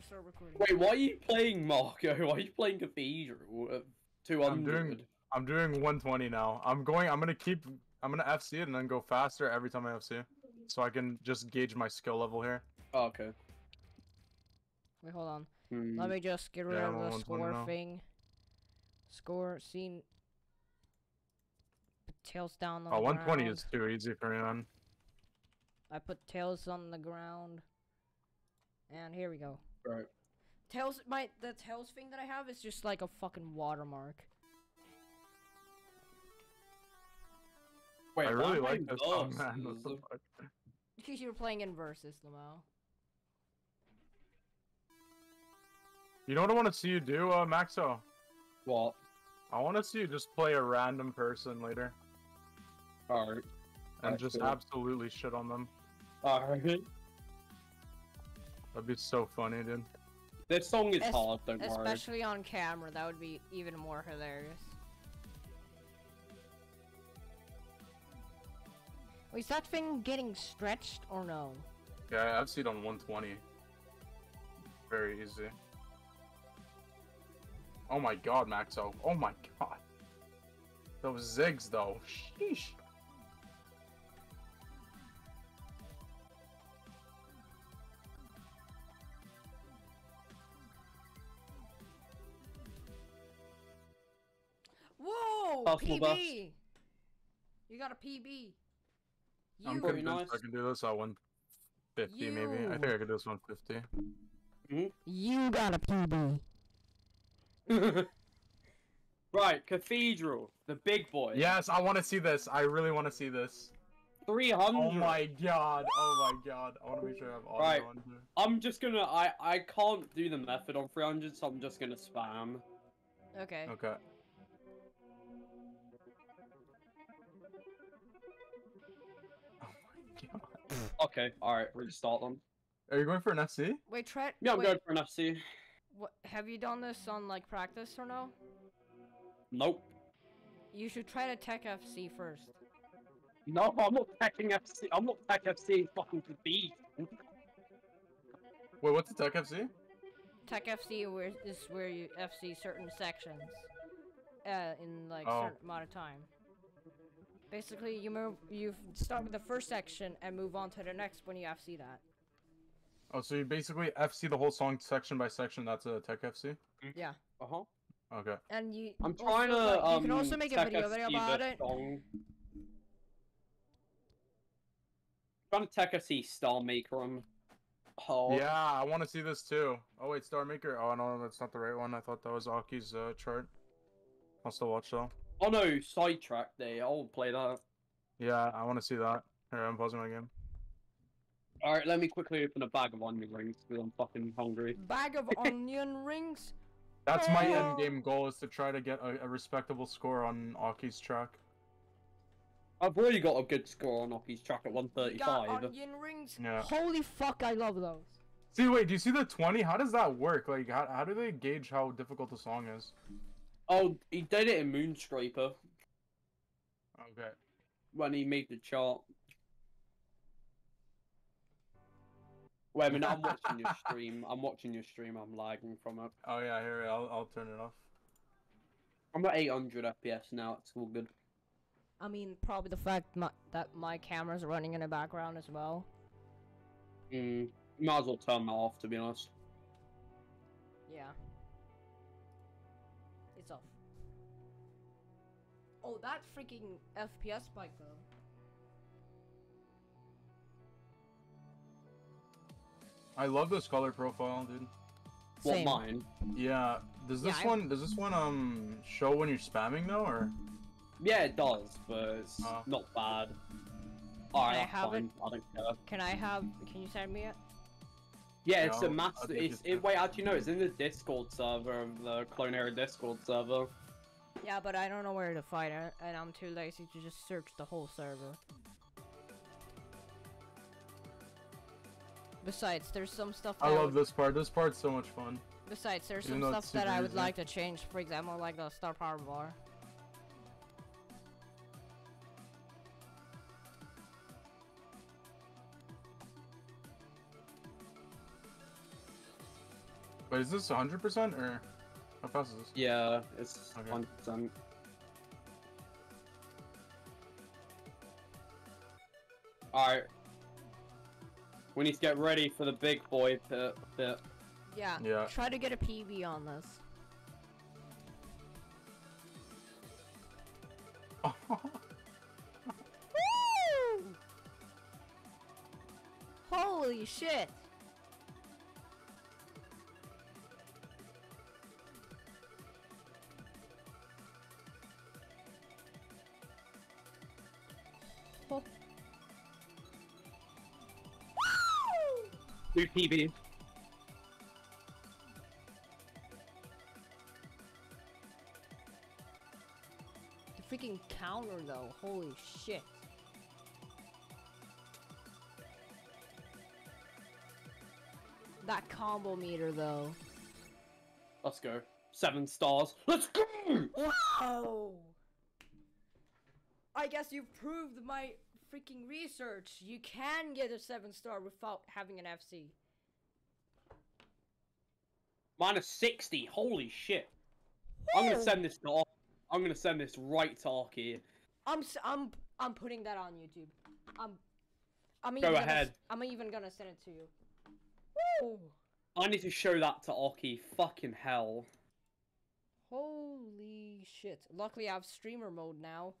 gotta start recording. Wait, why are you playing Marco? Why are you playing Cathedral? at 200? I'm doing I'm doing 120 now. I'm going. I'm gonna keep. I'm gonna FC it and then go faster every time I FC, so I can just gauge my skill level here. Oh, okay. Wait, hold on. Hmm. Let me just get rid Yeah, of I'm the 120 score now. thing. Score scene. Put tails down on Oh, the 120 ground. is too easy for me, man. I put tails on the ground. And here we go. Right. Tails, my the tails thing that I have is just like a fucking watermark. Wait, I why really am like this song, man. What the fuck? Because you were playing in versus, Lamau. You know what I want to see you do, uh, Maxxo? What? I want to see you just play a random person later Alright. and Alright, just cool. absolutely shit on them. Alright. That'd be so funny, dude. This song is Es- hard, don't worry. Especially on camera, that would be even more hilarious. Wait, is that thing getting stretched or no? Yeah, I've seen it on 120. Very easy. Oh my god, Maxxo. Oh my god. Those zigs, though. Sheesh. Whoa! Possible PB! bus. You got a PB. I'm You, Very convinced I can do this at 150, maybe. I think I could do this 150. Hmm? you got a PB. right, Cathedral, the big boy. Yes, I want to see this. I really want to see this. 300. Oh my god. Oh my god. I want to make sure I have audio Right. on here. I'm just gonna. I I can't do the method on 300, so I'm just gonna spam. Okay. Okay. Okay, alright, restart them. Are you going for an FC? Wait, try. Yeah, I'm wait, going for an FC. What, have you done this on like practice or no? Nope. You should try to tech FC first. No, I'm not packing FC. I'm not pack FC fucking Cathedral. Wait, what's a Tech FC? Tech FC where, is where you FC certain sections uh, in like Oh. certain amount of time. Basically, you move, you start with the first section and move on to the next when you FC that. Oh, so you basically FC the whole song section by section. That's a Tech FC? Yeah, Uh huh. Okay. and you. I'm also, trying to. like, um, you can also make a video video about the it. Song. Trying to tech FC Star Maker on. Oh. Yeah, I want to see this too. Oh wait, Star Maker. Oh no, that's not the right one. I thought that was Aki's uh, chart. I'll still watch though. Oh no, Sidetracked Day. I'll play that. Yeah, I want to see that. Here, I'm pausing my game. Alright, let me quickly open a bag of onion rings because I'm fucking hungry. Bag of onion rings. That's my Oh. end game goal is to try to get a, a respectable score on Aki's track. I've already got a good score on Oki's track at Got 135. onion rings. Yeah. Holy fuck! I love those. See, wait, do you see the 20? How does that work? Like, how, how do they gauge how difficult the song is? Oh, he did it in Moonscraper Okay. when he made the chart. Wait a minute, I'm watching your stream. I'm watching your stream. I'm lagging from it. Oh yeah, here, I'll, I'll turn it off. I'm at 800 FPS now. It's all good. I mean, probably the fact my, that my camera's running in the background as well. Mm, might as well turn that off, to be honest. Yeah. Oh, that freaking FPS spike though. I love this color profile, dude. What Same. mine? Yeah. Does this I- one does this one um show when you're spamming though or Yeah, it does, but it's Oh. not bad. Alright, I have fine. I don't care. Can I have? Can you send me it? Yeah, Yeah, it's I'll- master. take It's it it, wait, actually no, it's in the Discord server the Clone Clonera Discord server. Yeah, but I don't know where to find it, and I'm too lazy to just search the whole server. Besides, there's some stuff. I love this part. This part's so much fun. Besides, there's even some stuff that I would easy. like to change. For example, like the star power bar. Wait, is this 100% or how fast is this? Yeah, it's Okay. 100%. Alright. We need to get ready for the big boy pit. pit. Yeah. Yeah. Try to get a PB on this. Woo! Holy shit! Woo! Do PB. The freaking counter though, holy shit. That combo meter though. Let's go. Seven stars. Let's go! Wow! I guess you've proved my freaking research. You can get a 7 star without having an FC. Minus 60. Holy shit. I'm gonna send this to Ar- I'm gonna send this right to Arky. I'm s- I'm I'm putting that on YouTube. I'm I'm Go even gonna, ahead. I'm even gonna send it to you. Woo! I need to show that to Arky. Fucking hell. Holy shit. Luckily I have streamer mode now.